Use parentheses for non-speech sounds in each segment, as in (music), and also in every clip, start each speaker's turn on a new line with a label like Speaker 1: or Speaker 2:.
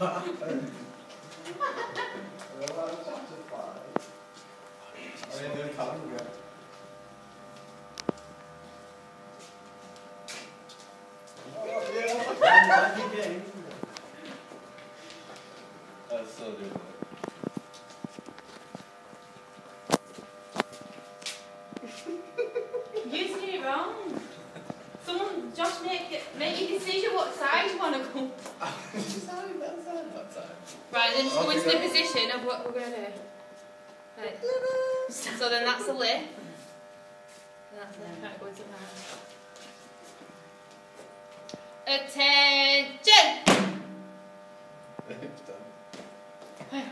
Speaker 1: (laughs) 哈哈，哎，我下吃饭，我还能。这，是的。Then just go into the position of what we're going to do. Right. So then that's the lift. That's the lip. Right, go into that. Attention!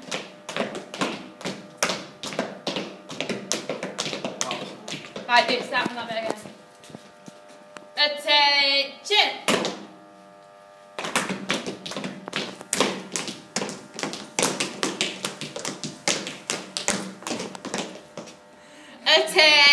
Speaker 1: (laughs) Right, do start from that bit again. excited.